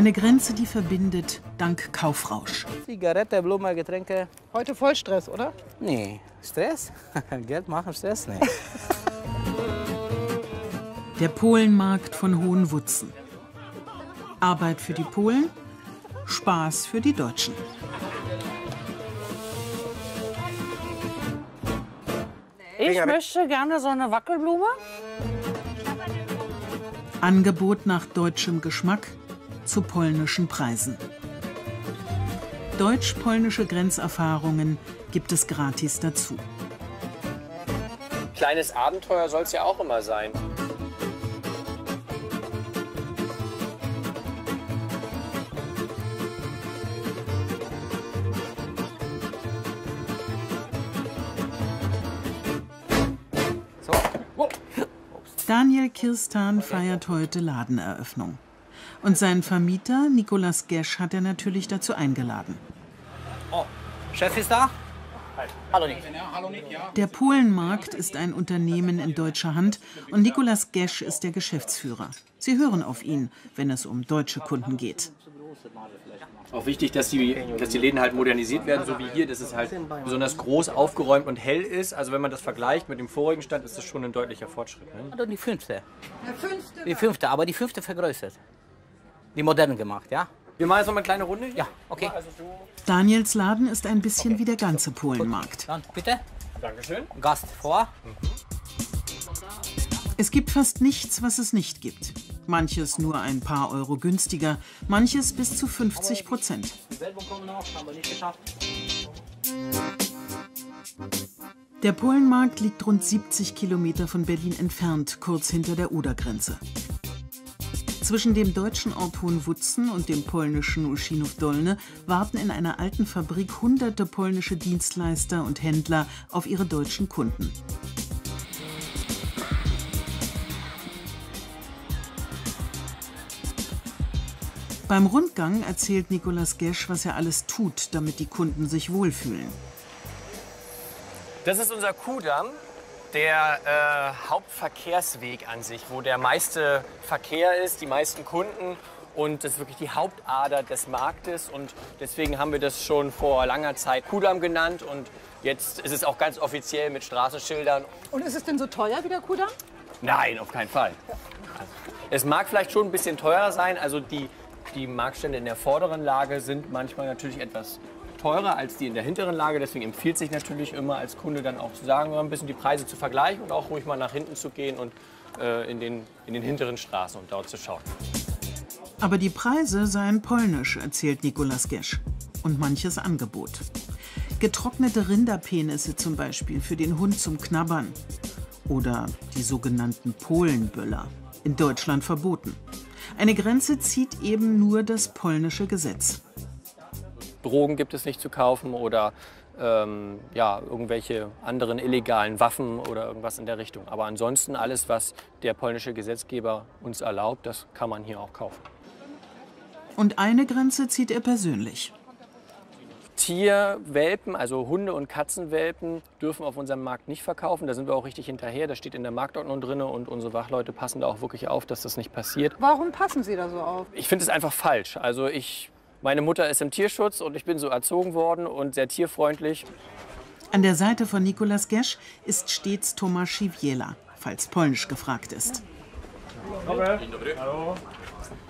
Eine Grenze, die verbindet, dank Kaufrausch. Zigarette, Blume, Getränke. Heute voll Stress, oder? Nee, Stress? Geld machen Stress? Nee. Der Polenmarkt von Hohenwutzen. Arbeit für die Polen, Spaß für die Deutschen. Ich möchte gerne so eine Wackelblume. Angebot nach deutschem Geschmack zu polnischen Preisen. Deutsch-polnische Grenzerfahrungen gibt es gratis dazu. Kleines Abenteuer soll es ja auch immer sein. Daniel Kirstan feiert heute Ladeneröffnung. Und seinen Vermieter Nikolas Gesch hat er natürlich dazu eingeladen. Oh, Chef ist da? Hallo Nick. Der Polenmarkt ist ein Unternehmen in deutscher Hand und Nikolas Gesch ist der Geschäftsführer. Sie hören auf ihn, wenn es um deutsche Kunden geht. Auch wichtig, dass die, dass die Läden halt modernisiert werden, so wie hier, dass es halt besonders groß, aufgeräumt und hell ist. Also wenn man das vergleicht mit dem vorigen Stand, ist das schon ein deutlicher Fortschritt. Ne? Die fünfte. Die fünfte, aber die fünfte vergrößert. Die modern gemacht, ja? Wir machen jetzt noch mal eine kleine Runde. Ja, okay. Daniels Laden ist ein bisschen wie der ganze Polenmarkt. Dann bitte, Dankeschön. Gast vor. Es gibt fast nichts, was es nicht gibt. Manches nur ein paar Euro günstiger, manches bis zu 50 Prozent. Der Polenmarkt liegt rund 70 Kilometer von Berlin entfernt, kurz hinter der Odergrenze. Zwischen dem deutschen Ort Hohenwutzen und dem polnischen Uschinów-Dolne warten in einer alten Fabrik hunderte polnische Dienstleister und Händler auf ihre deutschen Kunden. Beim Rundgang erzählt Nikolas Gesch, was er alles tut, damit die Kunden sich wohlfühlen. Das ist unser Kuhdamm, der äh, Hauptverkehrsweg an sich, wo der meiste Verkehr ist, die meisten Kunden. Und das ist wirklich die Hauptader des Marktes. Und deswegen haben wir das schon vor langer Zeit Kuhdamm genannt. Und jetzt ist es auch ganz offiziell mit Straßenschildern. Und ist es denn so teuer wie der Kudamm? Nein, auf keinen Fall. Es mag vielleicht schon ein bisschen teurer sein. Also die, die Marktstände in der vorderen Lage sind manchmal natürlich etwas teurer als die in der hinteren Lage. Deswegen empfiehlt sich natürlich immer als Kunde dann auch zu sagen, ein bisschen die Preise zu vergleichen und auch ruhig mal nach hinten zu gehen und äh, in, den, in den hinteren Straßen und dort zu schauen. Aber die Preise seien polnisch, erzählt Nikolas Gesch. Und manches Angebot. Getrocknete Rinderpenisse zum Beispiel für den Hund zum Knabbern. Oder die sogenannten Polenböller. In Deutschland verboten. Eine Grenze zieht eben nur das polnische Gesetz. Drogen gibt es nicht zu kaufen oder ähm, ja, irgendwelche anderen illegalen Waffen oder irgendwas in der Richtung. Aber ansonsten alles, was der polnische Gesetzgeber uns erlaubt, das kann man hier auch kaufen. Und eine Grenze zieht er persönlich. Tierwelpen, also Hunde- und Katzenwelpen, dürfen auf unserem Markt nicht verkaufen. Da sind wir auch richtig hinterher. Das steht in der Marktordnung drin und unsere Wachleute passen da auch wirklich auf, dass das nicht passiert. Warum passen Sie da so auf? Ich finde es einfach falsch. Also ich, meine Mutter ist im Tierschutz und ich bin so erzogen worden und sehr tierfreundlich. An der Seite von Nikolas Gesch ist stets Tomasz Schiwiela, falls Polnisch gefragt ist.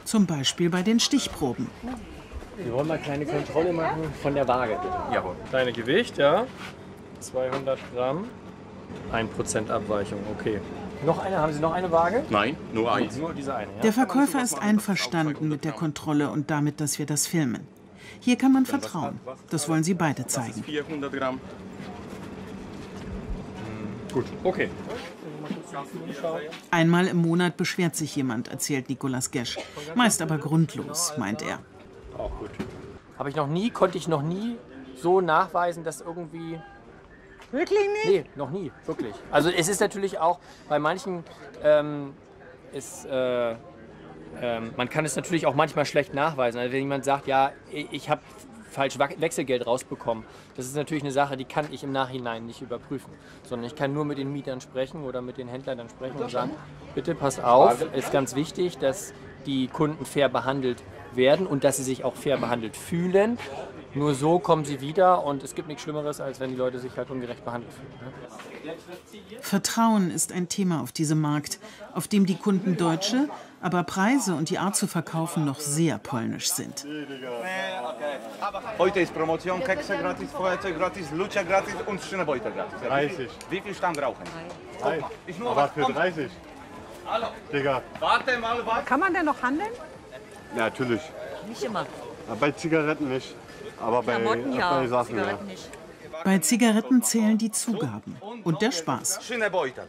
Zum Beispiel bei den Stichproben. Wir wollen mal eine kleine Kontrolle machen von der Waage. Jawohl. Kleine Gewicht, ja. 200 Gramm. 1% Abweichung, okay. Noch eine? Haben Sie noch eine Waage? Nein, nur eins. Nur diese eine, ja? Der Verkäufer ist einverstanden mit der Kontrolle und damit, dass wir das filmen. Hier kann man vertrauen. Das wollen sie beide zeigen. 400 Gramm. Gut, okay. Einmal im Monat beschwert sich jemand, erzählt Nikolas Gesch. Meist aber grundlos, meint er. Auch gut. Habe ich noch nie, konnte ich noch nie so nachweisen, dass irgendwie Wirklich nicht? Nee, noch nie, wirklich. Also es ist natürlich auch bei manchen, ähm, ist, äh, ähm, man kann es natürlich auch manchmal schlecht nachweisen. Also wenn jemand sagt, ja, ich habe falsch Wechselgeld rausbekommen, das ist natürlich eine Sache, die kann ich im Nachhinein nicht überprüfen. Sondern ich kann nur mit den Mietern sprechen oder mit den Händlern dann sprechen und sagen, bitte passt auf, ist ganz wichtig, dass die Kunden fair behandelt werden und dass sie sich auch fair behandelt fühlen. Nur so kommen sie wieder und es gibt nichts Schlimmeres, als wenn die Leute sich halt ungerecht behandelt fühlen. Ne? Vertrauen ist ein Thema auf diesem Markt, auf dem die Kunden Deutsche, aber Preise und die Art zu verkaufen noch sehr polnisch sind. Heute ist Promotion, Kekse gratis, Feuerzeug gratis, Lutscher gratis und Schönebeute gratis. 30. Wie viel Stangen rauchen? Ich nur Aber für 30. Hallo. Digga. Warte mal, warte. Kann man denn noch handeln? Ja, natürlich. Nicht immer. Bei Zigaretten nicht. Aber bei, Klamotten ja, bei Sachen Zigaretten ja. nicht. Bei Zigaretten zählen die Zugaben und der Spaß. Schönebeute.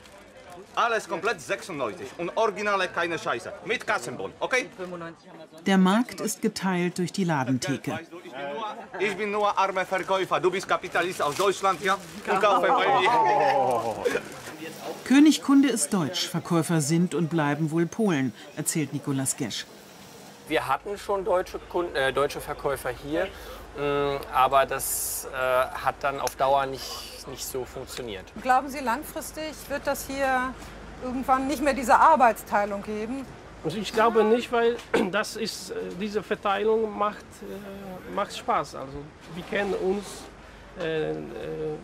Alles komplett 96 und originale keine Scheiße. Mit Kassenbon, okay? Der Markt ist geteilt durch die Ladentheke. Ich bin nur armer Verkäufer. Du bist Kapitalist aus Deutschland, ja? Und kaufe bei mir. König Kunde ist deutsch, Verkäufer sind und bleiben wohl Polen, erzählt Nikolas Gesch. Wir hatten schon deutsche, Kunden, äh, deutsche Verkäufer hier, aber das äh, hat dann auf Dauer nicht, nicht so funktioniert. Glauben Sie, langfristig wird das hier irgendwann nicht mehr diese Arbeitsteilung geben? Also ich glaube nicht, weil das ist, diese Verteilung macht, äh, macht Spaß. Also wir kennen uns, äh, äh,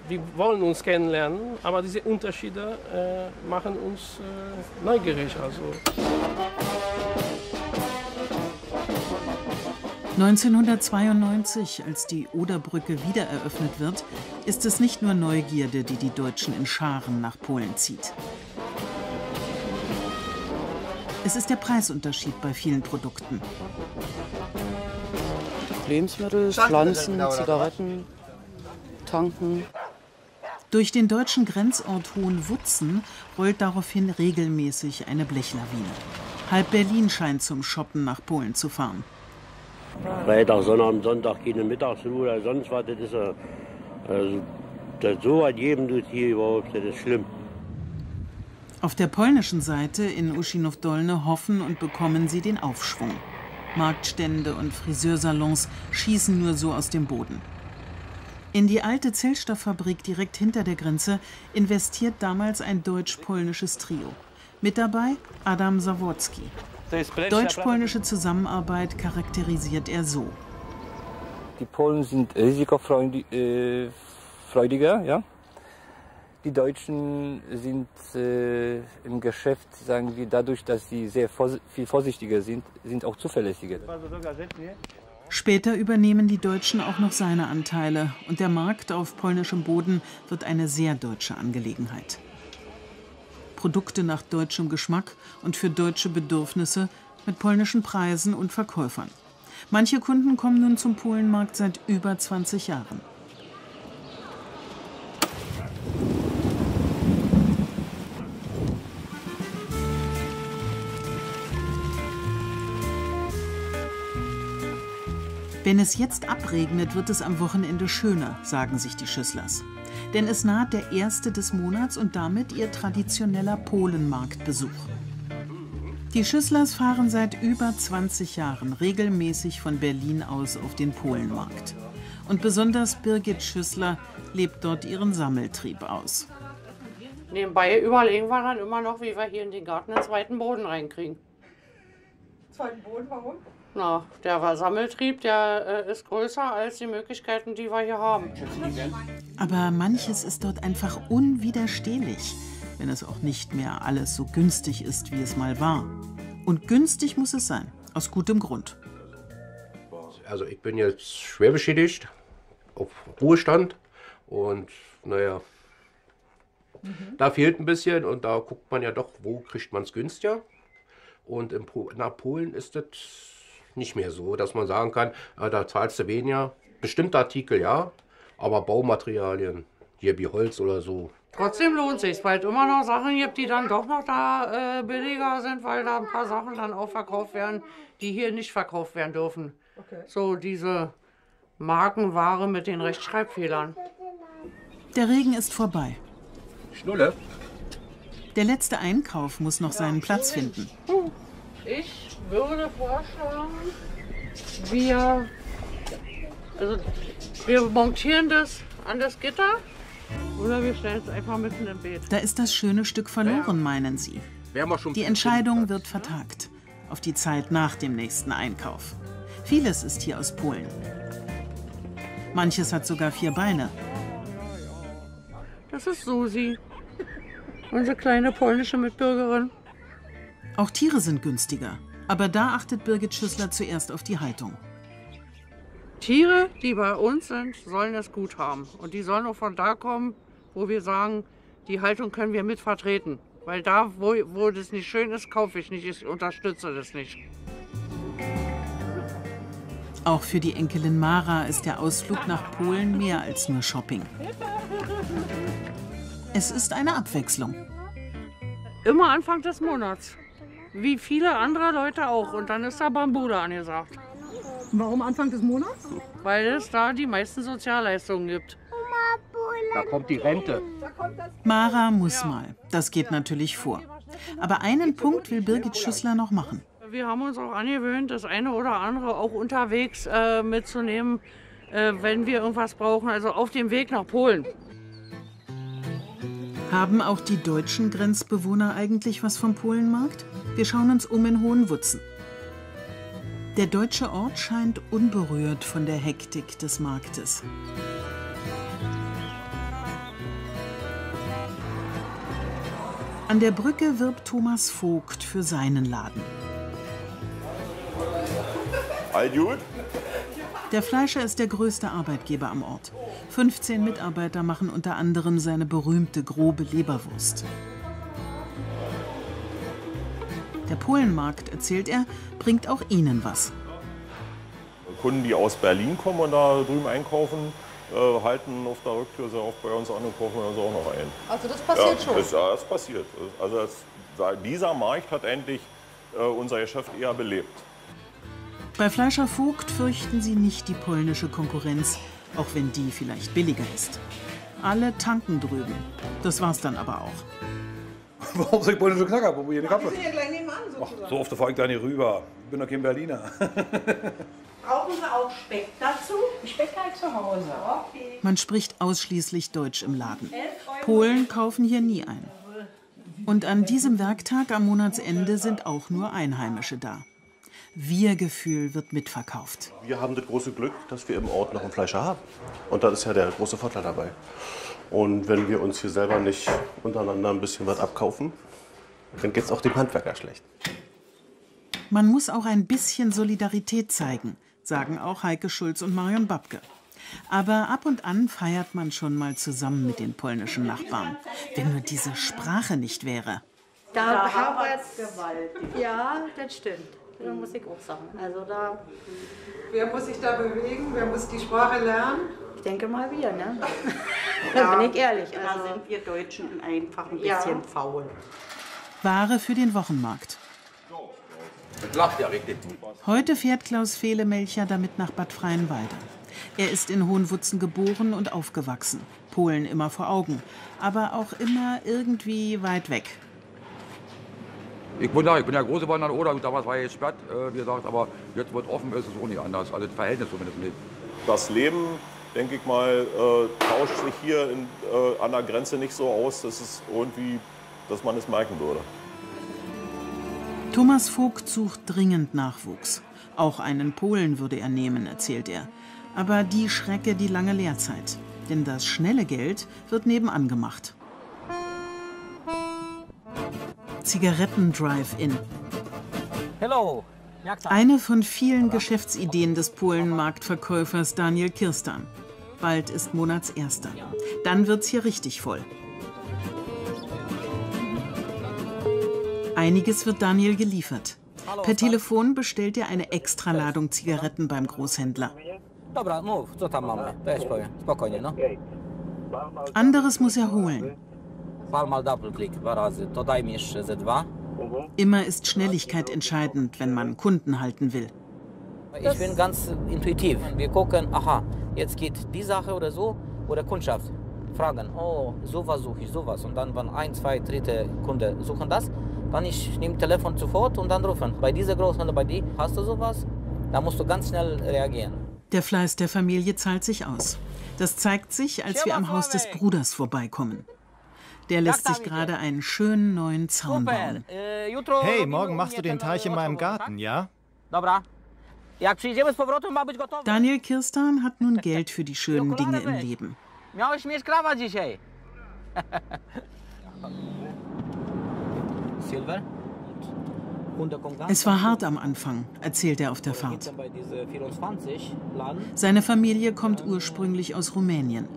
wir wollen uns kennenlernen, aber diese Unterschiede äh, machen uns äh, neugierig. Also. 1992, als die Oderbrücke wiedereröffnet wird, ist es nicht nur Neugierde, die die Deutschen in Scharen nach Polen zieht. Es ist der Preisunterschied bei vielen Produkten. Lebensmittel, Pflanzen, Zigaretten, Tanken. Durch den deutschen Grenzort Hohenwutzen rollt daraufhin regelmäßig eine Blechlawine. Halb Berlin scheint zum Shoppen nach Polen zu fahren. Freitag, Sonnabend, Sonntag keine Mittagsruhe oder sonst was. Das ist ja, also, das so was jedem tut hier überhaupt, das ist schlimm. Auf der polnischen Seite in Uschinów-Dolne hoffen und bekommen sie den Aufschwung. Marktstände und Friseursalons schießen nur so aus dem Boden. In die alte Zellstofffabrik direkt hinter der Grenze investiert damals ein deutsch-polnisches Trio. Mit dabei Adam Sawodzki. Deutsch-polnische Zusammenarbeit charakterisiert er so. Die Polen sind risikofreudiger, ja. Die Deutschen sind äh, im Geschäft, sagen wir, dadurch, dass sie sehr vors viel vorsichtiger sind, sind auch zuverlässiger. Später übernehmen die Deutschen auch noch seine Anteile und der Markt auf polnischem Boden wird eine sehr deutsche Angelegenheit. Produkte nach deutschem Geschmack und für deutsche Bedürfnisse mit polnischen Preisen und Verkäufern. Manche Kunden kommen nun zum Polenmarkt seit über 20 Jahren. Wenn es jetzt abregnet, wird es am Wochenende schöner, sagen sich die Schüsslers. Denn es naht der erste des Monats und damit ihr traditioneller Polenmarktbesuch. Die Schüsslers fahren seit über 20 Jahren regelmäßig von Berlin aus auf den Polenmarkt. Und besonders Birgit Schüssler lebt dort ihren Sammeltrieb aus. Nebenbei überlegen wir dann immer noch, wie wir hier in den Garten einen zweiten Boden reinkriegen. Zweiten Boden, warum? Na, der Sammeltrieb, der äh, ist größer als die Möglichkeiten, die wir hier haben. Aber manches ist dort einfach unwiderstehlich, wenn es auch nicht mehr alles so günstig ist, wie es mal war. Und günstig muss es sein, aus gutem Grund. Also ich bin jetzt schwer beschädigt, auf Ruhestand und naja, mhm. da fehlt ein bisschen und da guckt man ja doch, wo kriegt man es günstiger. Und in nach Polen ist das nicht mehr so, dass man sagen kann, äh, da zahlst du weniger. Bestimmte Artikel ja, aber Baumaterialien, hier wie Holz oder so. Trotzdem lohnt sich, weil es immer noch Sachen gibt, die dann doch noch da äh, billiger sind, weil da ein paar Sachen dann auch verkauft werden, die hier nicht verkauft werden dürfen. Okay. So diese Markenware mit den Rechtschreibfehlern. Der Regen ist vorbei. Schnulle. Der letzte Einkauf muss noch seinen Platz finden. Ich würde vorschlagen, wir, also wir montieren das an das Gitter oder wir stellen es einfach mitten im Beet. Da ist das schöne Stück verloren, meinen Sie. Die Entscheidung wird vertagt auf die Zeit nach dem nächsten Einkauf. Vieles ist hier aus Polen. Manches hat sogar vier Beine. Das ist Susi, unsere kleine polnische Mitbürgerin. Auch Tiere sind günstiger. Aber da achtet Birgit Schüssler zuerst auf die Haltung. Tiere, die bei uns sind, sollen es gut haben. Und die sollen auch von da kommen, wo wir sagen, die Haltung können wir mit vertreten. Weil da, wo, wo das nicht schön ist, kaufe ich nicht, ich unterstütze das nicht. Auch für die Enkelin Mara ist der Ausflug nach Polen mehr als nur Shopping. Es ist eine Abwechslung. Immer Anfang des Monats. Wie viele andere Leute auch. Und dann ist da Bambuda angesagt. Warum Anfang des Monats? Weil es da die meisten Sozialleistungen gibt. Da kommt die Rente. Mara muss mal. Das geht natürlich vor. Aber einen Punkt will Birgit Schüssler noch machen. Wir haben uns auch angewöhnt, das eine oder andere auch unterwegs äh, mitzunehmen, äh, wenn wir irgendwas brauchen. Also auf dem Weg nach Polen. Haben auch die deutschen Grenzbewohner eigentlich was vom Polenmarkt? Wir schauen uns um in Hohenwutzen. Der deutsche Ort scheint unberührt von der Hektik des Marktes. An der Brücke wirbt Thomas Vogt für seinen Laden. All gut? Der Fleischer ist der größte Arbeitgeber am Ort. 15 Mitarbeiter machen unter anderem seine berühmte grobe Leberwurst. Der Polenmarkt, erzählt er, bringt auch ihnen was. Kunden, die aus Berlin kommen und da drüben einkaufen, äh, halten auf der Rücktür sehr oft bei uns an und kaufen uns auch noch ein. Also das passiert ja, schon? Das, ja, das passiert. Also das, dieser Markt hat endlich äh, unser Geschäft eher belebt. Bei Fleischer Vogt fürchten sie nicht die polnische Konkurrenz, auch wenn die vielleicht billiger ist. Alle tanken drüben. Das war's dann aber auch. Warum soll ich polnische Knacker probieren? Ich hab Wir sind ja gleich nebenan Ach, so oft fahre ich da nicht rüber. Ich bin doch kein Berliner. Brauchen Sie auch Speck dazu? Speck halt zu Hause. Okay. Man spricht ausschließlich Deutsch im Laden. Polen kaufen hier nie ein. Und an diesem Werktag am Monatsende sind auch nur Einheimische da. Wir-Gefühl wird mitverkauft. Wir haben das große Glück, dass wir im Ort noch einen Fleischer haben. Und das ist ja der große Vorteil dabei. Und wenn wir uns hier selber nicht untereinander ein bisschen was abkaufen, dann geht es auch dem Handwerker schlecht. Man muss auch ein bisschen Solidarität zeigen, sagen auch Heike Schulz und Marion Babke. Aber ab und an feiert man schon mal zusammen mit den polnischen Nachbarn. Wenn nur diese Sprache nicht wäre. Da, Da hapert gewaltig. Ja, das stimmt. Das muss ich auch sagen. Also da, Wer muss sich da bewegen? Wer muss die Sprache lernen? ich denke mal wir, ne? Ja, bin ich ehrlich. Da Also, sind wir Deutschen einfach ein Ja. bisschen faul. Ware für den Wochenmarkt. Das lacht ja richtig gut. Heute fährt Klaus Fehlemelcher damit nach Bad Freienwalde. Er ist in Hohenwutzen geboren und aufgewachsen. Polen immer vor Augen, aber auch immer irgendwie weit weg. Ich bin, da, ich bin ja groß geworden an der Oder. Damals war ja gesperrt, äh, wie gesagt, aber jetzt wird offen, ist es auch nicht anders. Also das Verhältnis zumindest nicht. Das Leben, denke ich mal, äh, tauscht sich hier in, äh, an der Grenze nicht so aus, dass es irgendwie, dass man es merken würde. Thomas Vogt sucht dringend Nachwuchs. Auch einen Polen würde er nehmen, erzählt er. Aber die schrecke die lange Lehrzeit. Denn das schnelle Geld wird nebenan gemacht. Zigaretten-Drive-In. Eine von vielen Geschäftsideen des Polenmarktverkäufers Daniel Kirstan. Bald ist Monatserster. Dann wird's hier richtig voll. Einiges wird Daniel geliefert. Per Telefon bestellt er eine Extraladung Zigaretten beim Großhändler. Anderes muss er holen. Palmal double click dwa razy. To daj mi jeszcze ze dwa. Immer ist Schnelligkeit entscheidend, wenn man Kunden halten will. Ich bin ganz intuitiv. Wir gucken, aha, jetzt geht die Sache oder so, oder Kundschaft. Fragen, oh, sowas suche ich, sowas. Und dann, wenn ein, zwei, dritte Kunde suchen das, dann ich nehme Telefon sofort und dann rufen. Bei dieser Großhandel, bei die, hast du sowas? Da musst du ganz schnell reagieren. Der Fleiß der Familie zahlt sich aus. Das zeigt sich, als wir am Haus des Bruders vorbeikommen. Der lässt sich gerade einen schönen neuen Zaun bauen. Äh, Hey, morgen machst du den Teich in e, meinem okrąg, tak? Garten, ja? Daniel Kirstan hat nun Geld für die schönen Dinge im Leben. Silver? Es war hart am Anfang, erzählt er auf der Fahrt. Bei diese 24 Laden. Seine Familie kommt ursprünglich aus Rumänien.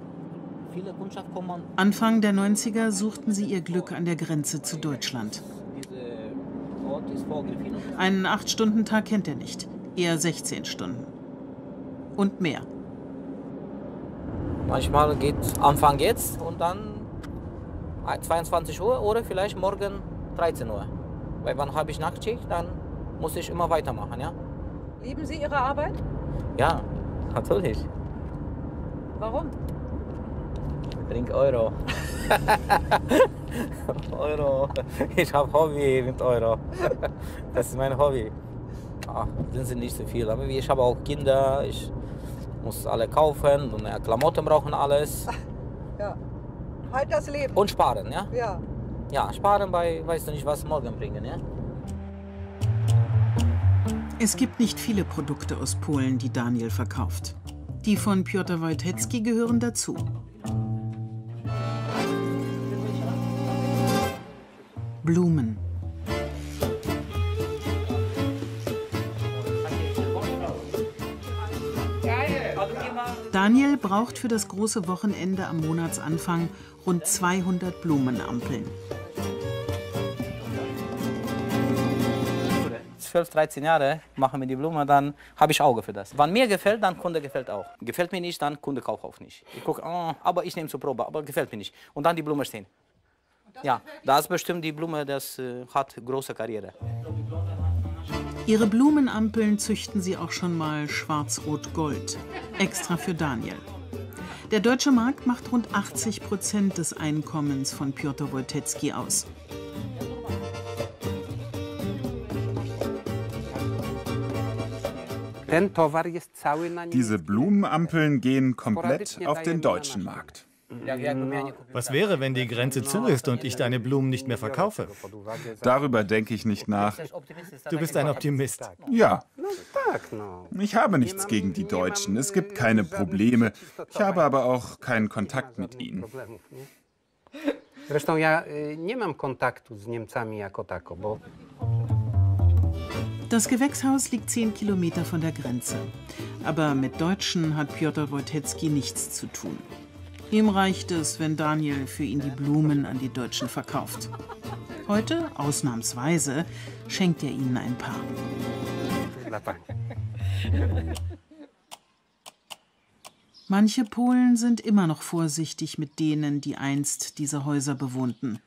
Viele Kundschaft kommen. Anfang der 90er suchten sie ihr Glück an der Grenze zu Deutschland. Einen 8-Stunden-Tag kennt er nicht, eher 16 Stunden. Und mehr. Manchmal geht Anfang jetzt und dann 22 Uhr oder vielleicht morgen 13 Uhr. Weil wann habe ich Nachtschicht, dann muss ich immer weitermachen, ja? Lieben Sie Ihre Arbeit? Ja, natürlich. Warum? Bring Euro. Euro. Ich habe Hobby mit Euro. Das ist mein Hobby. Ach, sind sie nicht so viel, aber ich habe auch Kinder. Ich muss alle kaufen und ja, Klamotten brauchen alles. Ja. Halt das Leben. Und sparen, ja? Ja. Ja, sparen bei, weißt du nicht, was morgen bringen, ja? Es gibt nicht viele Produkte aus Polen, die Daniel verkauft. Die von Piotr Wojtecki gehören dazu. Blumen. Daniel braucht für das große Wochenende am Monatsanfang rund 200 Blumenampeln. 12, 13 Jahre machen wir die Blumen, dann habe ich Auge für das. Wann mir gefällt, dann Kunde gefällt auch. Gefällt mir nicht, dann Kunde kauft auch nicht. Ich gucke, oh, aber ich nehme zur Probe, aber gefällt mir nicht. Und dann die Blume stehen. Ja, das bestimmt die Blume, das äh, hat große Karriere. Ihre Blumenampeln züchten sie auch schon mal schwarz-rot-gold. Extra für Daniel. Der deutsche Markt macht rund 80 Prozent des Einkommens von Piotr Wojtecki aus. Diese Blumenampeln gehen komplett auf den deutschen Markt. Was wäre, wenn die Grenze zu ist und ich deine Blumen nicht mehr verkaufe? Darüber denke ich nicht nach. Du bist ein Optimist. Ja. Ich habe nichts gegen die Deutschen. Es gibt keine Probleme. Ich habe aber auch keinen Kontakt mit ihnen. Zresztą ja y, nie mam kontaktu z Niemcami jako tako, bo Das Gewächshaus liegt 10 Kilometer von der Grenze. Aber mit Deutschen hat Piotr Wojtecki nichts zu tun. Ihm reicht es, wenn Daniel für ihn die Blumen an die Deutschen verkauft. Heute, ausnahmsweise, schenkt er ihnen ein paar. Manche Polen sind immer noch vorsichtig mit denen, die einst diese Häuser bewohnten.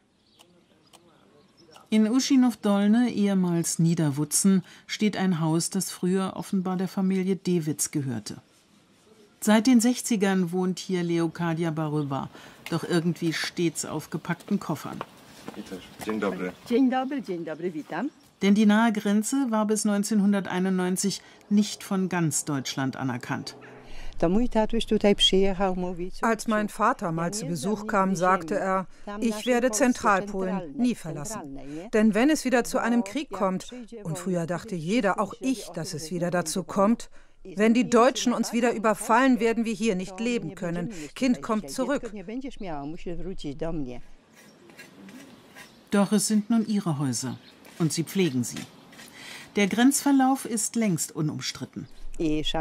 In Uschinow-Dolne, ehemals Niederwutzen, steht ein Haus, das früher offenbar der Familie Dewitz gehörte. Seit den 60ern wohnt hier Leokadia Baryba, doch irgendwie stets auf gepackten Koffern. Dzień dobry. Dzień dobry, dzień dobry, witam. Denn die nahe Grenze war bis 1991 nicht von ganz Deutschland anerkannt. Als mein Vater mal zu Besuch kam, sagte er, ich werde Zentralpolen nie verlassen. Denn wenn es wieder zu einem Krieg kommt, und früher dachte jeder, auch ich, dass es wieder dazu kommt, wenn die Deutschen uns wieder überfallen, werden wir hier nicht leben können. Kind kommt zurück. Doch es sind nun ihre Häuser und sie pflegen sie. Der Grenzverlauf ist längst unumstritten. Ich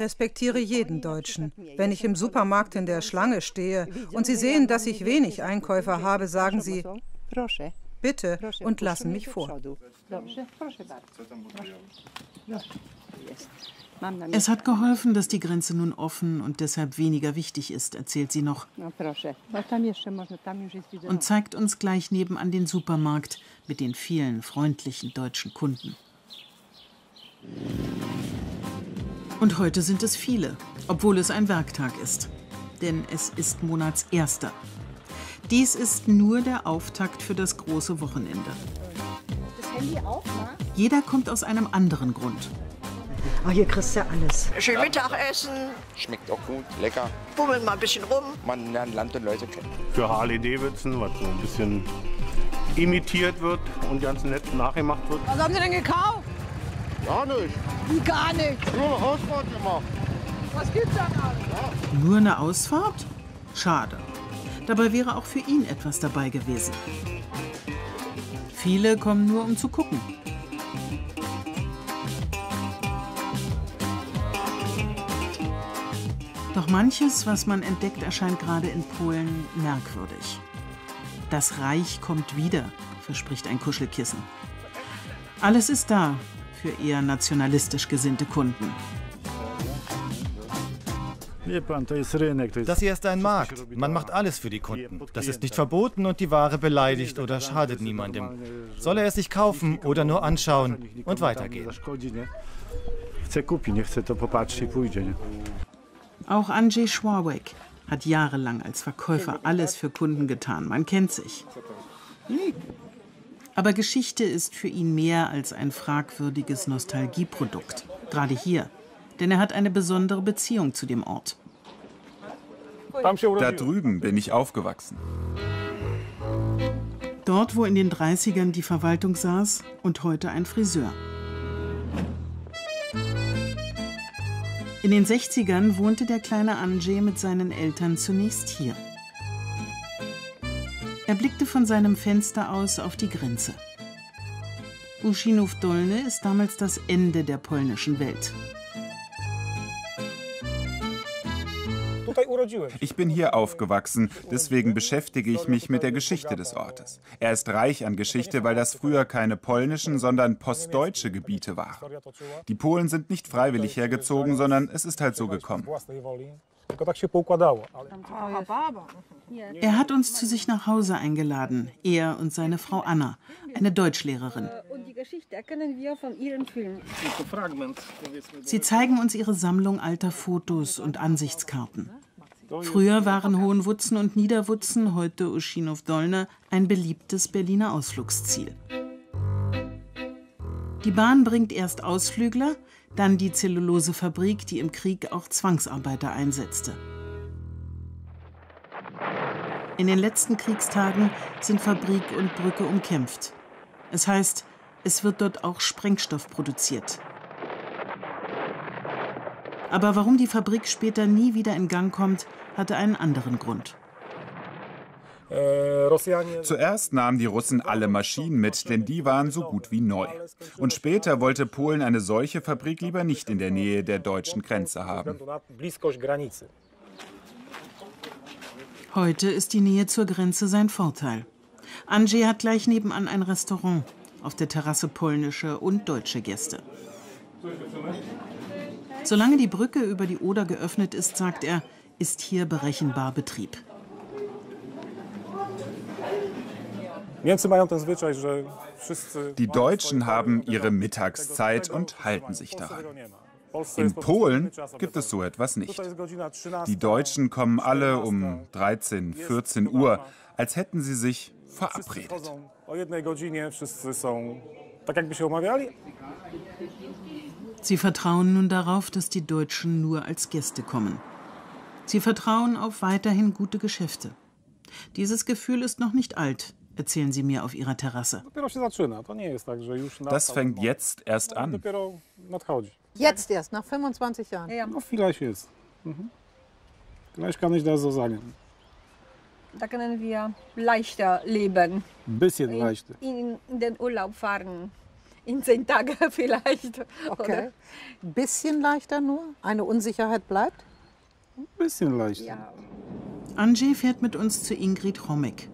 respektiere jeden Deutschen. Wenn ich im Supermarkt in der Schlange stehe und Sie sehen, dass ich wenig Einkäufer habe, sagen Sie, bitte und lassen mich vor. Es hat geholfen, dass die Grenze nun offen und deshalb weniger wichtig ist, erzählt sie noch. Und zeigt uns gleich nebenan den Supermarkt mit den vielen freundlichen deutschen Kunden. Und heute sind es viele, obwohl es ein Werktag ist. Denn es ist Monatserster. Dies ist nur der Auftakt für das große Wochenende. Ne? Jeder kommt aus einem anderen Grund. Oh, hier kriegst du ja alles. Schön Mittagessen, Schmeckt auch gut, lecker. bummeln mal ein bisschen rum. Man lernt Land und Leute kennen. Für Harley Davidson, was so ein bisschen imitiert wird und ganz nett nachgemacht wird. Was haben Sie denn gekauft? Gar nicht. Wie gar nicht? Nur eine Ausfahrt gemacht. Was gibt's da alles? Nur eine Ausfahrt? Schade. Dabei wäre auch für ihn etwas dabei gewesen. Viele kommen nur, um zu gucken. Doch manches, was man entdeckt, erscheint gerade in Polen merkwürdig. Das Reich kommt wieder, verspricht ein Kuschelkissen. Alles ist da für eher nationalistisch gesinnte Kunden. Das hier ist ein Markt. Man macht alles für die Kunden. Das ist nicht verboten und die Ware beleidigt oder schadet niemandem. Soll er es sich kaufen oder nur anschauen und weitergehen? Auch Andrzej Schwabek hat jahrelang als Verkäufer alles für Kunden getan. Man kennt sich. Aber Geschichte ist für ihn mehr als ein fragwürdiges Nostalgieprodukt. Gerade hier. Denn er hat eine besondere Beziehung zu dem Ort. Da drüben bin ich aufgewachsen. Dort, wo in den 30ern die Verwaltung saß und heute ein Friseur. In den 60ern wohnte der kleine Andrzej mit seinen Eltern zunächst hier. Er blickte von seinem Fenster aus auf die Grenze. Uschinów Dolne ist damals das Ende der polnischen Welt. Ich bin hier aufgewachsen, deswegen beschäftige ich mich mit der Geschichte des Ortes. Er ist reich an Geschichte, weil das früher keine polnischen, sondern postdeutsche Gebiete waren. Die Polen sind nicht freiwillig hergezogen, sondern es ist halt so gekommen. Er hat uns zu sich nach Hause eingeladen, er und seine Frau Anna, eine Deutschlehrerin. Und die Geschichte erkennen wir von ihren Filmen. Sie zeigen uns ihre Sammlung alter Fotos und Ansichtskarten. Früher waren Hohenwutzen und Niederwutzen, heute Uschinow Dolne, ein beliebtes Berliner Ausflugsziel. Die Bahn bringt erst Ausflügler, dann die Zellulosefabrik, die im Krieg auch Zwangsarbeiter einsetzte. In den letzten Kriegstagen sind Fabrik und Brücke umkämpft. Es heißt, es wird dort auch Sprengstoff produziert. Aber warum die Fabrik später nie wieder in Gang kommt, hatte einen anderen Grund. Zuerst nahmen die Russen alle Maschinen mit, denn die waren so gut wie neu. Und später wollte Polen eine solche Fabrik lieber nicht in der Nähe der deutschen Grenze haben. Heute ist die Nähe zur Grenze sein Vorteil. Andrzej hat gleich nebenan ein Restaurant, auf der Terrasse polnische und deutsche Gäste. Solange die Brücke über die Oder geöffnet ist, sagt er, ist hier berechenbar Betrieb. Die Deutschen haben ihre Mittagszeit und halten sich daran. In Polen gibt es so etwas nicht. Die Deutschen kommen alle um 13, 14 Uhr, als hätten sie sich verabredet. Sie vertrauen nun darauf, dass die Deutschen nur als Gäste kommen. Sie vertrauen auf weiterhin gute Geschäfte. Dieses Gefühl ist noch nicht alt, erzählen sie mir auf ihrer Terrasse. Das fängt jetzt erst an. Jetzt erst, nach 25 Jahren. Ja. Vielleicht jetzt. Mhm. Vielleicht kann ich das so sagen. Da können wir leichter leben. Ein bisschen leichter. In, in den Urlaub fahren. In zehn Tagen vielleicht. Okay. Ein bisschen leichter nur? Eine Unsicherheit bleibt? Ein bisschen leichter. Ja. Andrzej fährt mit uns zu Ingrid Homek.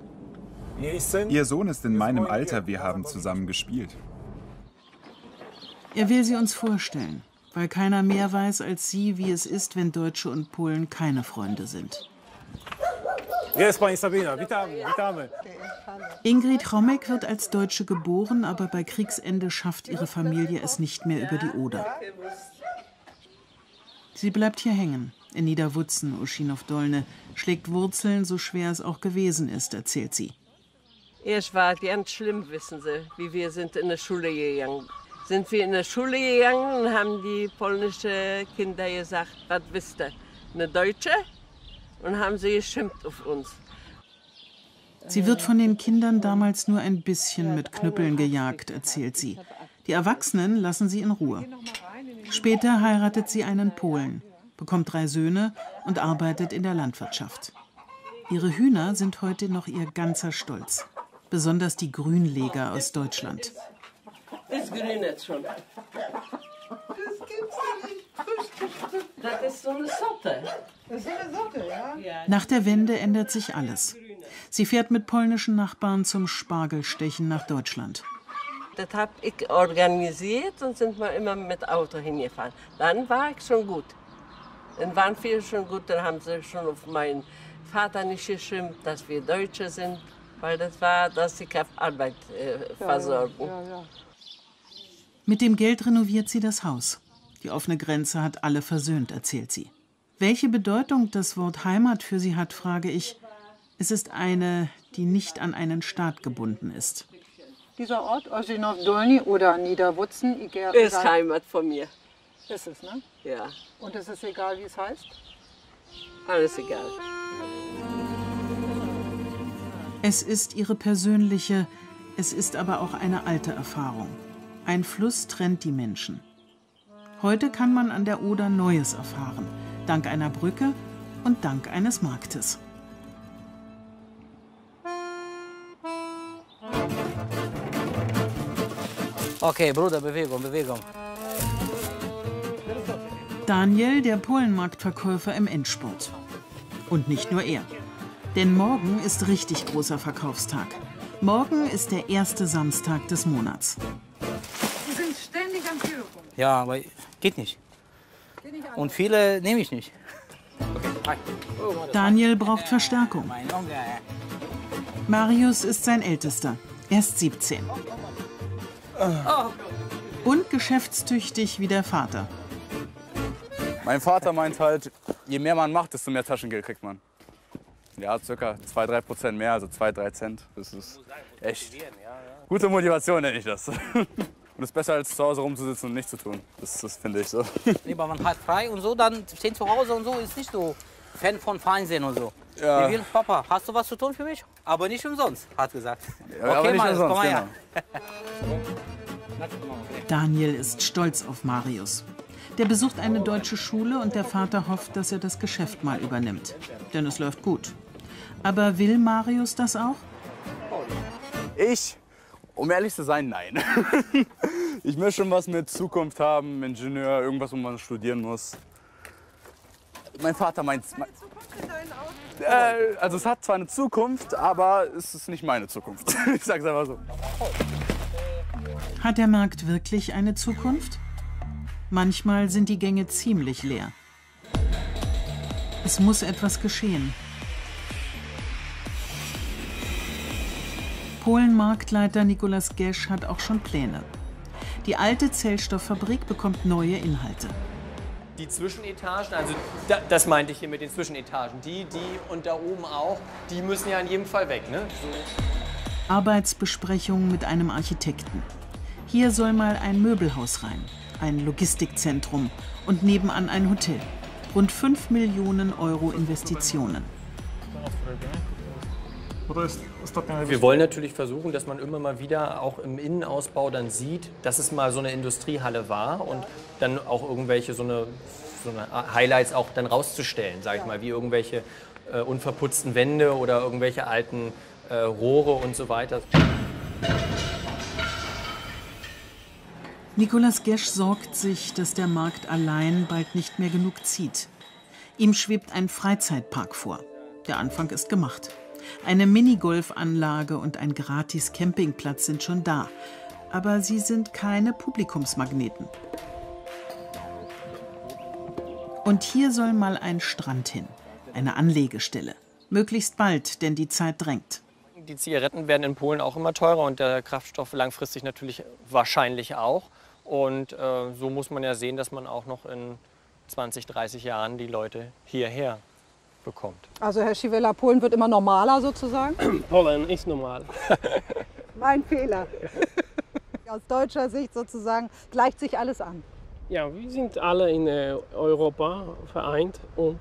Ihr Sohn ist in meinem Alter, wir haben zusammen gespielt. Er will sie uns vorstellen, weil keiner mehr weiß als sie, wie es ist, wenn Deutsche und Polen keine Freunde sind. Jest pani Sabina, witamy, witamy. Ingrid Homek wird als Deutsche geboren, aber bei Kriegsende schafft ihre Familie es nicht mehr über die Oder. Sie bleibt hier hängen, in Niederwutzen, Uschinow-Dolne, schlägt Wurzeln, so schwer es auch gewesen ist, erzählt sie. Es war ganz schlimm, wissen Sie, wie wir sind in der Schule gegangen. Sind wir in der Schule gegangen und haben die polnische Kinder gesagt, was wisst ihr, eine Deutsche? Und haben sie geschimpft auf uns. Sie wird von den Kindern damals nur ein bisschen mit Knüppeln gejagt, erzählt sie. Die Erwachsenen lassen sie in Ruhe. Später heiratet sie einen Polen, bekommt drei Söhne und arbeitet in der Landwirtschaft. Ihre Hühner sind heute noch ihr ganzer Stolz. Besonders die Grünleger aus Deutschland. Ist grün jetzt schon. Das ist so eine Sorte. Das ist eine Sorte? Nach der Wende ändert sich alles. Sie fährt mit polnischen Nachbarn zum Spargelstechen nach Deutschland. Das habe ich organisiert und sind wir immer mit Auto hingefahren. Dann war ich schon gut. Dann waren viele schon gut, dann haben sie schon auf meinen Vater nicht geschimpft, dass wir Deutsche sind, weil das war, dass sie keine Arbeit äh, versorgen. Ja, ja, ja. Mit dem Geld renoviert sie das Haus. Die offene Grenze hat alle versöhnt, erzählt sie. Welche Bedeutung das Wort Heimat für sie hat, frage ich. Es ist eine, die nicht an einen Staat gebunden ist. Dieser Ort, Osinov Dolny oder Niederwutzen, egal. Ist Heimat von mir. Ist es, ne? Ja, Und es ist egal, wie es heißt? alles egal. Es ist ihre persönliche, es ist aber auch eine alte Erfahrung. Ein Fluss trennt die Menschen. Heute kann man an der Oder Neues erfahren, dank einer Brücke und dank eines Marktes. Okay, Bruder, Bewegung, Bewegung. Daniel, der Polenmarktverkäufer im Endspurt. Und nicht nur er. Denn morgen ist richtig großer Verkaufstag. Morgen ist der erste Samstag des Monats. Sie sind ständig am Telefon. Ja, aber geht nicht. Und viele nehme ich nicht. Daniel braucht Verstärkung. Marius ist sein Ältester. Er ist 17. Und geschäftstüchtig wie der Vater. Mein Vater meint halt, je mehr man macht, desto mehr Taschengeld kriegt man. Ja, circa 2-3 Prozent mehr, also 2-3 Cent. Das ist echt gute Motivation, nenne ich das. Und es ist besser, als zu Hause rumzusitzen und nichts zu tun. Das, das finde ich so. Lieber man hat frei und so, dann stehen zu Hause und so, ist nicht so Fan von Fernsehen und so. Ja. Wir will, Papa, hast du was zu tun für mich? Aber nicht umsonst, hat gesagt. Ja, aber nicht Marius, umsonst, komm mal genau. her. Daniel ist stolz auf Marius. Der besucht eine deutsche Schule und der Vater hofft, dass er das Geschäft mal übernimmt. Denn es läuft gut. Aber will Marius das auch? Ich, um ehrlich zu sein, nein. Ich möchte schon was mit Zukunft haben, Ingenieur, irgendwas, wo man studieren muss. Mein Vater meint. Äh, also es hat zwar eine Zukunft, aber es ist nicht meine Zukunft. Ich sag's einfach so. Hat der Markt wirklich eine Zukunft? Manchmal sind die Gänge ziemlich leer. Es muss etwas geschehen. Polenmarktleiter Nikolas Gesch hat auch schon Pläne. Die alte Zellstofffabrik bekommt neue Inhalte. Die Zwischenetagen, also da, das meinte ich hier mit den Zwischenetagen, die, die und da oben auch, die müssen ja in jedem Fall weg. Ne? So. Arbeitsbesprechung mit einem Architekten. Hier soll mal ein Möbelhaus rein, ein Logistikzentrum und nebenan ein Hotel. Rund 5 Millionen Euro Investitionen. Wir wollen natürlich versuchen, dass man immer mal wieder auch im Innenausbau dann sieht, dass es mal so eine Industriehalle war und dann auch irgendwelche so eine, so eine Highlights auch dann rauszustellen, sage ich mal, wie irgendwelche äh, unverputzten Wände oder irgendwelche alten äh, Rohre und so weiter. Nikolas Gesch sorgt sich, dass der Markt allein bald nicht mehr genug zieht. Ihm schwebt ein Freizeitpark vor. Der Anfang ist gemacht. Eine Minigolfanlage und ein gratis Campingplatz sind schon da. Aber sie sind keine Publikumsmagneten. Und hier soll mal ein Strand hin, eine Anlegestelle. Möglichst bald, denn die Zeit drängt. Die Zigaretten werden in Polen auch immer teurer und der Kraftstoff langfristig natürlich wahrscheinlich auch. Und äh, so muss man ja sehen, dass man auch noch in 20, 30 Jahren die Leute hierher bekommt. Also Herr Schiwella, Polen wird immer normaler sozusagen? Polen ist normal. mein Fehler. Aus deutscher Sicht sozusagen gleicht sich alles an. Ja, wir sind alle in äh, Europa vereint und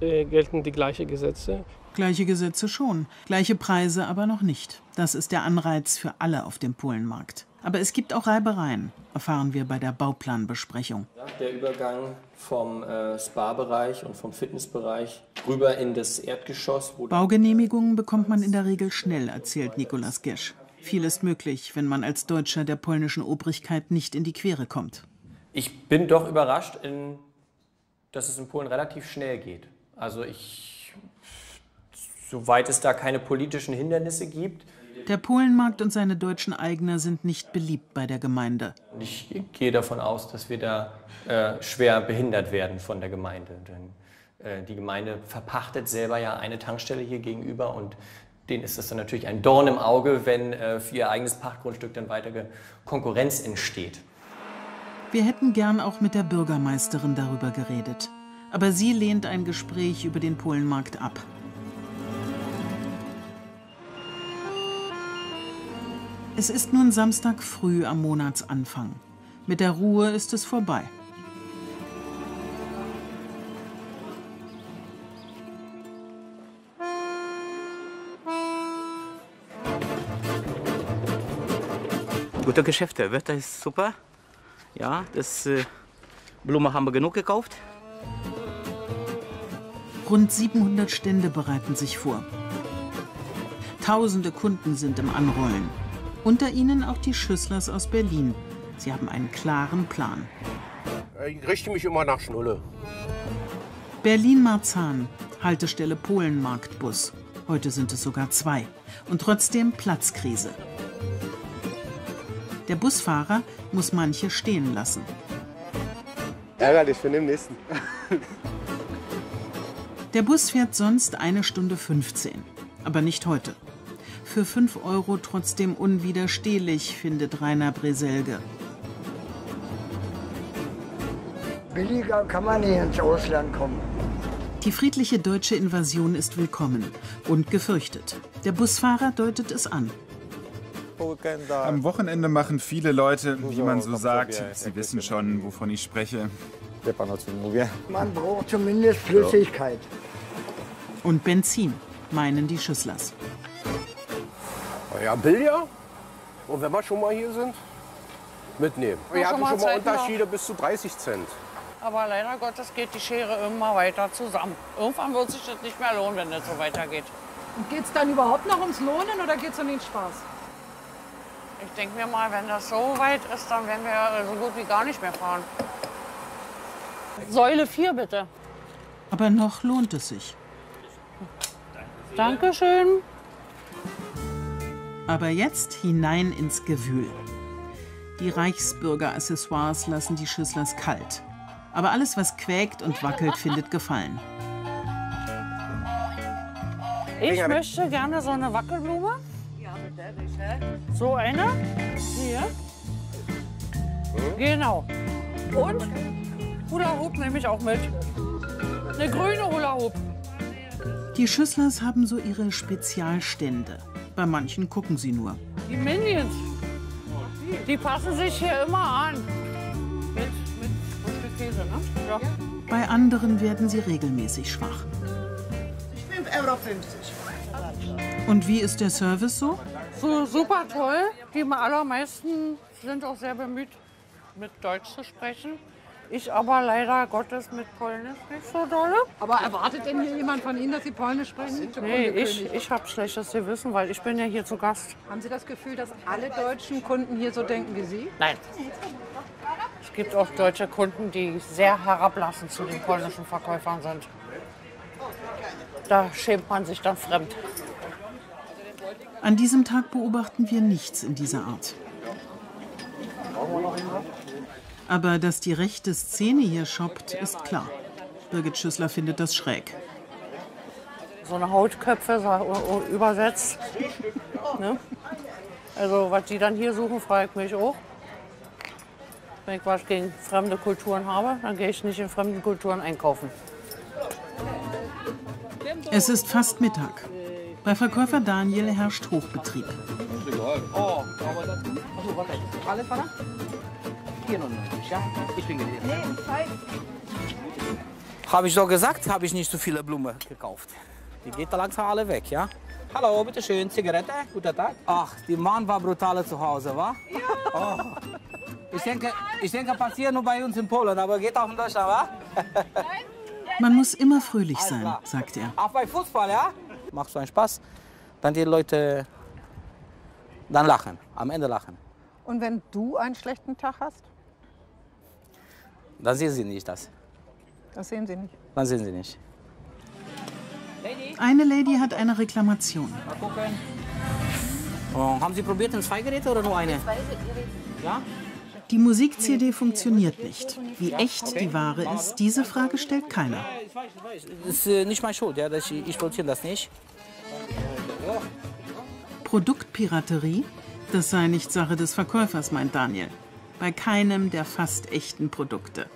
äh, gelten die gleichen Gesetze. Gleiche Gesetze schon, gleiche Preise aber noch nicht. Das ist der Anreiz für alle auf dem Polenmarkt. Aber es gibt auch Reibereien, erfahren wir bei der Bauplanbesprechung. Der Übergang vom äh, Spa-Bereich und vom Fitnessbereich rüber in das Erdgeschoss. Baugenehmigungen bekommt man in der Regel schnell, erzählt Nikolas Gesch. Viel ist möglich, wenn man als Deutscher der polnischen Obrigkeit nicht in die Quere kommt. Ich bin doch überrascht, in, dass es in Polen relativ schnell geht. Also ich, soweit es da keine politischen Hindernisse gibt. Der Polenmarkt und seine deutschen Eigner sind nicht beliebt bei der Gemeinde. Ich gehe davon aus, dass wir da äh, schwer behindert werden von der Gemeinde. Denn äh, die Gemeinde verpachtet selber ja eine Tankstelle hier gegenüber und denen ist das dann natürlich ein Dorn im Auge, wenn äh, für ihr eigenes Pachtgrundstück dann weitere Konkurrenz entsteht. Wir hätten gern auch mit der Bürgermeisterin darüber geredet. Aber sie lehnt ein Gespräch über den Polenmarkt ab. Es ist nun Samstag früh am Monatsanfang. Mit der Ruhe ist es vorbei. Gute Geschäfte, Wetter ist super. Ja, das äh, Blume haben wir genug gekauft. Rund 700 Stände bereiten sich vor. Tausende Kunden sind im Anrollen. Unter ihnen auch die Schüsslers aus Berlin. Sie haben einen klaren Plan. Ich richte mich immer nach Schnulle. Berlin-Marzahn, Haltestelle Polenmarktbus. Heute sind es sogar zwei. Und trotzdem Platzkrise. Der Busfahrer muss manche stehen lassen. Ärgerlich für den nächsten. Der Bus fährt sonst eine Stunde 15, aber nicht heute. Für 5 Euro trotzdem unwiderstehlich, findet Rainer Breselge. Billiger kann man nicht ins Ausland kommen. Die friedliche deutsche Invasion ist willkommen und gefürchtet. Der Busfahrer deutet es an. Am Wochenende machen viele Leute, wie man so sagt, sie wissen schon, wovon ich spreche. Man braucht zumindest Flüssigkeit. Und Benzin, meinen die Schüsslers. Ja, Billard. Und wenn wir schon mal hier sind, mitnehmen. Wir hatten schon mal Unterschiede bis zu 30 Cent. Aber leider Gottes geht die Schere immer weiter zusammen. Irgendwann wird sich das nicht mehr lohnen, wenn das so weitergeht. Und geht es dann überhaupt noch ums Lohnen oder geht es um den Spaß? Ich denke mir mal, wenn das so weit ist, dann werden wir so gut wie gar nicht mehr fahren. Säule 4 bitte. Aber noch lohnt es sich. Dankeschön. Aber jetzt hinein ins Gewühl. Die Reichsbürger-Accessoires lassen die Schüsslers kalt. Aber alles, was quäkt und wackelt, findet Gefallen. Ich möchte gerne so eine Wackelblume. So eine. Hier. Genau. Und Hula Hoop nehme ich auch mit. Eine grüne Hula Hoop. Die Schüsslers haben so ihre Spezialstände. Bei manchen gucken sie nur. Die Minions, die passen sich hier immer an. Mit, mit, mit Käse, ne? Ja. Bei anderen werden sie regelmäßig schwach. 5,50 Euro. Und wie ist der Service so? So super toll. Die allermeisten sind auch sehr bemüht, mit Deutsch zu sprechen. Ich aber leider Gottes mit Polnisch nicht so dolle. Aber erwartet denn hier jemand von Ihnen, dass Sie Polnisch sprechen? Nee, ich, ich habe schlechtes Gewissen, weil ich bin ja hier zu Gast. Haben Sie das Gefühl, dass alle deutschen Kunden hier so denken wie Sie? Nein. Es gibt auch deutsche Kunden, die sehr herablassend zu den polnischen Verkäufern sind. Da schämt man sich dann fremd. An diesem Tag beobachten wir nichts in dieser Art. Aber dass die rechte Szene hier shoppt, ist klar. Birgit Schüssler findet das schräg. So eine Hautköpfe so übersetzt. Ne? Also was die dann hier suchen, frage ich mich auch. Wenn ich was gegen fremde Kulturen habe, dann gehe ich nicht in fremden Kulturen einkaufen. Es ist fast Mittag. Bei Verkäufer Daniel herrscht Hochbetrieb. Oh, aber das. Achso, warte. Alles, Vater? 4,99, ja? Ich bin gelesen. Habe ich doch gesagt, habe ich nicht so viele Blumen gekauft. Die geht da langsam alle weg, ja? Hallo, bitteschön, Zigarette, guten Tag. Ach, die Mann war brutal zu Hause, wa? Ja, Oh. Ich denke, ich denke, passiert nur bei uns in Polen, aber geht auch in Deutschland, wa? Man muss immer fröhlich sein, sagt er. Auch bei Fußball, ja? Macht so einen Spaß, dann die Leute dann lachen, am Ende lachen. Und wenn du einen schlechten Tag hast? Dann sehen sie nicht das. Das sehen sie nicht. Dann sehen sie nicht. Eine Lady hat eine Reklamation. Mal gucken. Oh, haben Sie probiert in zwei Geräte oder nur eine? Ja? Die Musik-CD funktioniert nicht. Wie echt die Ware ist, diese Frage stellt keiner. Das ist äh, nicht meine Schuld, ja, dass ich, ich produziere das nicht. Produktpiraterie? Das sei nicht Sache des Verkäufers, meint Daniel. Bei keinem der fast echten Produkte.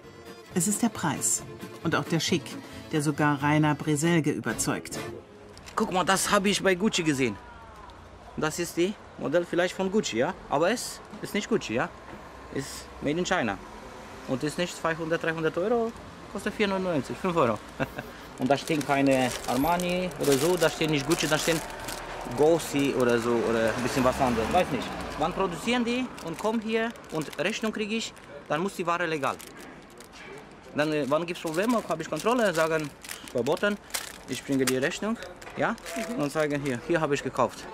Es ist der Preis und auch der Schick, der sogar Rainer Breselge überzeugt. Guck mal, das habe ich bei Gucci gesehen. Das ist die Modell vielleicht von Gucci, ja? Aber es ist nicht Gucci, ja? Ist made in China. Und ist nicht 200, 300 Euro, kostet 4,99, 5 Euro. Und da stehen keine Armani oder so, da stehen nicht Gucci, da stehen Gossi oder so oder ein bisschen was anderes, weiß nicht. Wann produzieren die und kommen hier und Rechnung kriege ich, dann muss die Ware legal. Dann, äh, wann gibt es Probleme, habe ich Kontrolle, sagen verboten, ich bringe die Rechnung, ja, und sagen hier, hier habe ich gekauft.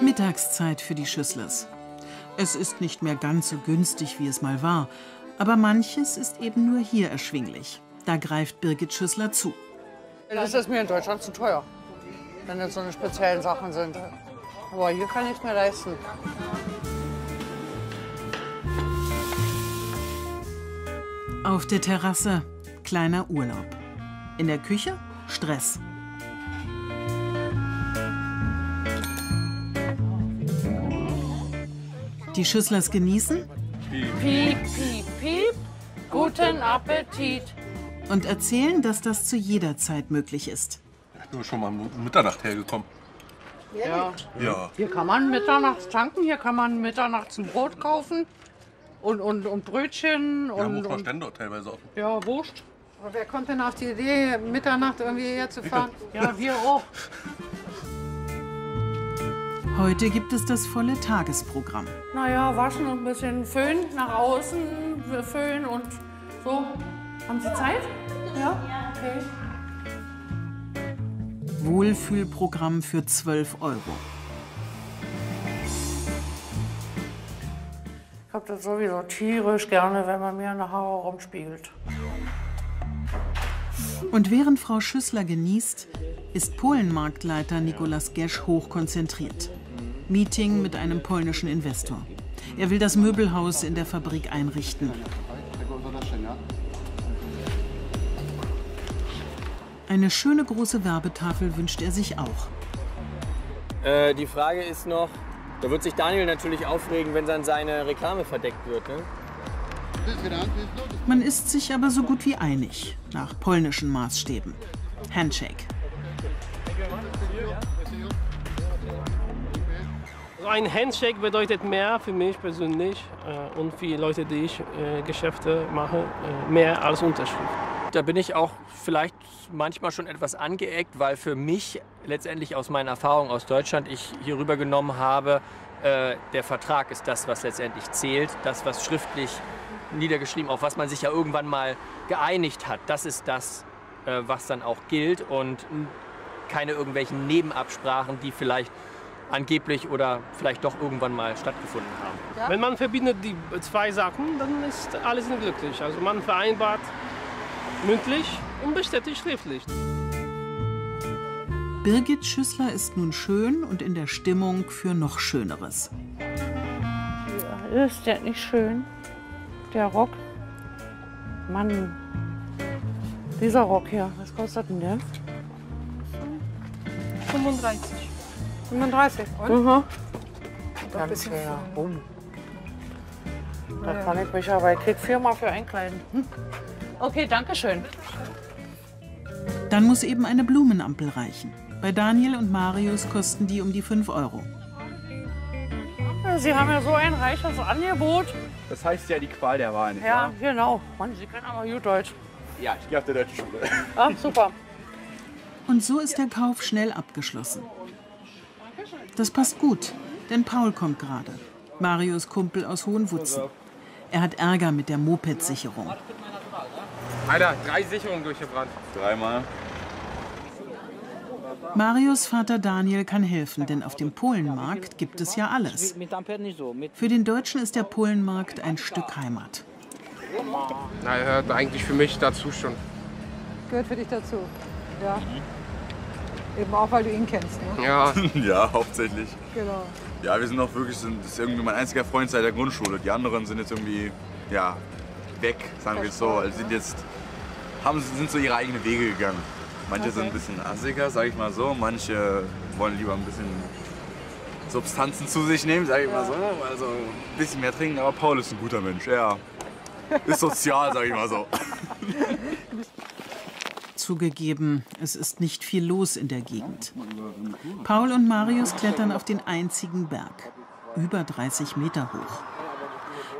Mittagszeit für die Schüsslers. Es ist nicht mehr ganz so günstig, wie es mal war, aber manches ist eben nur hier erschwinglich. Da greift Birgit Schüssler zu. Das ist mir in Deutschland zu teuer, wenn das so eine speziellen Sachen sind. Aber hier kann ich es mir leisten. Auf der Terrasse kleiner Urlaub. In der Küche Stress. Die Schüsslers genießen Piep, piep, piep. Guten Appetit. und erzählen, dass das zu jeder Zeit möglich ist. Ich bin schon mal um Mitternacht hergekommen. Ja. Ja. Hier kann man mitternachts tanken, hier kann man mitternachts ein Brot kaufen und, und, und Brötchen und, auch noch und Stände teilweise offen. ja, Wurst. Aber wer kommt denn auf die Idee, Mitternacht irgendwie hierher zu fahren? Ja, wir auch. Heute gibt es das volle Tagesprogramm. Naja, waschen und ein bisschen Föhn nach außen, Föhn und so. Haben Sie Zeit? Ja? Okay. Wohlfühlprogramm für 12 Euro. Ich habe das sowieso tierisch gerne, wenn man mir eine Haare rumspiegelt. Und während Frau Schüssler genießt, ist Polenmarktleiter Nikolas Gesch hochkonzentriert. Meeting mit einem polnischen Investor. Er will das Möbelhaus in der Fabrik einrichten. Eine schöne große Werbetafel wünscht er sich auch. Äh, die Frage ist noch, da wird sich Daniel natürlich aufregen, wenn dann seine Reklame verdeckt wird. Ne? Man ist sich aber so gut wie einig, nach polnischen Maßstäben. Handshake. So ein Handshake bedeutet mehr für mich persönlich äh, und für die Leute, die ich äh, Geschäfte mache, äh, mehr als Unterschrift. Da bin ich auch vielleicht manchmal schon etwas angeeckt, weil für mich letztendlich aus meinen Erfahrungen aus Deutschland ich hier rübergenommen habe, äh, der Vertrag ist das, was letztendlich zählt, das, was schriftlich niedergeschrieben, auf was man sich ja irgendwann mal geeinigt hat, das ist das, äh, was dann auch gilt und keine irgendwelchen Nebenabsprachen, die vielleicht angeblich oder vielleicht doch irgendwann mal stattgefunden haben. Wenn man verbindet die zwei Sachen, dann ist alles glücklich. Also man vereinbart mündlich und bestätigt schriftlich. Birgit Schüssler ist nun schön und in der Stimmung für noch Schöneres. Ja, ist der nicht schön? Der Rock? Mann. Dieser Rock hier, was kostet denn der? 35. 35. Und? Mhm. Ganz. Oh. Da kann ich mich aber, ich krieg viermal für einkleiden. Hm? Okay, danke schön. Dann muss eben eine Blumenampel reichen. Bei Daniel und Marius kosten die um die 5 Euro. Sie haben ja so ein reiches Angebot. Das heißt ja die Qual der Wahl, nicht Ja, wahr? genau. Mann, Sie können aber gut Deutsch. Ja, ich gehe auf der deutschen Schule. Ah, super. Und so ist der Kauf schnell abgeschlossen. Das passt gut, Denn Paul kommt gerade. Marius Kumpel aus Hohenwutzen. Er hat Ärger mit der Moped-Sicherung. Alter, drei Sicherungen durchgebrannt. Dreimal. Marius Vater Daniel kann helfen, denn auf dem Polenmarkt gibt es ja alles. Für den Deutschen ist der Polenmarkt ein Stück Heimat. Na, er hört eigentlich für mich dazu schon. Gehört für dich dazu. Ja. Eben auch, weil du ihn kennst, ne? Ja. ja, hauptsächlich. Genau. Ja, wir sind auch wirklich, das ist irgendwie mein einziger Freund seit der Grundschule. Die anderen sind jetzt irgendwie, ja, weg, sagen wir es so. Also sind jetzt, haben, sind so ihre eigenen Wege gegangen. Manche Okay. sind ein bisschen assiger, sag ich mal so. Manche wollen lieber ein bisschen Substanzen zu sich nehmen, sag ich mal so. Also ein bisschen mehr trinken, aber Paul ist ein guter Mensch. Er ist sozial, sag ich mal so. Zugegeben, es ist nicht viel los in der Gegend. Paul und Marius klettern auf den einzigen Berg, über 30 Meter hoch.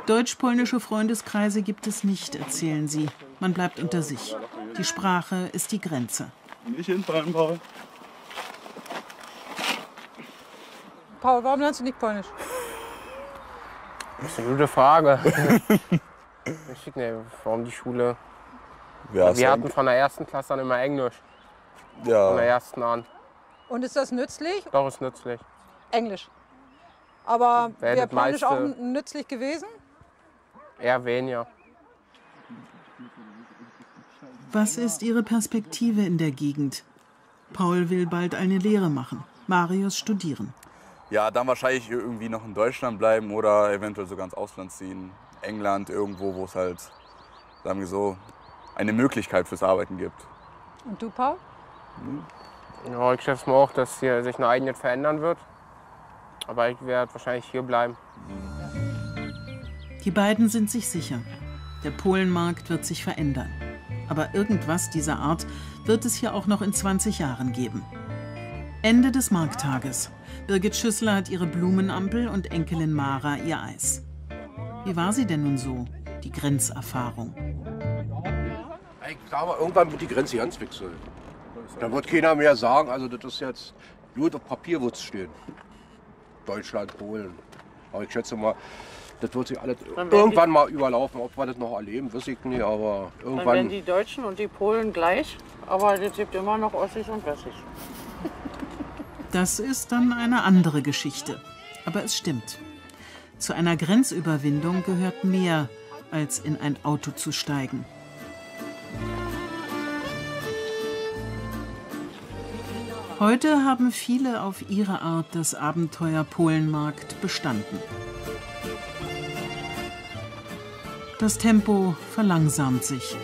Deutsch-polnische Freundeskreise gibt es nicht, erzählen sie. Man bleibt unter sich. Die Sprache ist die Grenze. Nicht hinfallen, Paul. Paul, warum lernst du nicht Polnisch? Das ist eine gute Frage. ich nee, warum die Schule? Ja, wir hatten von der ersten Klasse an immer Englisch. Ja. Von der ersten an. Und ist das nützlich? Doch, ist nützlich. Englisch. Aber Wäre Polnisch auch nützlich gewesen? Eher weniger. Was ist ihre Perspektive in der Gegend? Paul will bald eine Lehre machen, Marius studieren. Ja, dann wahrscheinlich irgendwie noch in Deutschland bleiben oder eventuell sogar ins Ausland ziehen. England, irgendwo, wo es halt, sagen wir so, eine Möglichkeit fürs Arbeiten gibt. Und du, Paul? Ja, ich schätze mal auch, dass hier sich noch einiges verändern wird. Aber ich werde wahrscheinlich hier bleiben. Die beiden sind sich sicher. Der Polenmarkt wird sich verändern. Aber irgendwas dieser Art wird es hier auch noch in 20 Jahren geben. Ende des Markttages. Birgit Schüssler hat ihre Blumenampel und Enkelin Mara ihr Eis. Wie war sie denn nun so, die Grenzerfahrung? Ich mal, irgendwann wird die Grenze ganz wechseln. Da wird keiner mehr sagen, also das ist jetzt, gut auf Papier wird es stehen. Deutschland, Polen. Aber ich schätze mal, das wird sich alles die- irgendwann mal überlaufen. Ob wir das noch erleben, weiß ich nicht, aber Dann werden irgendwann. die Deutschen und die Polen gleich, aber es gibt immer noch Ossis und Wessis. Das ist dann eine andere Geschichte. Aber es stimmt. Zu einer Grenzüberwindung gehört mehr, als in ein Auto zu steigen. Heute haben viele auf ihre Art das Abenteuer Polenmarkt bestanden. Das Tempo verlangsamt sich.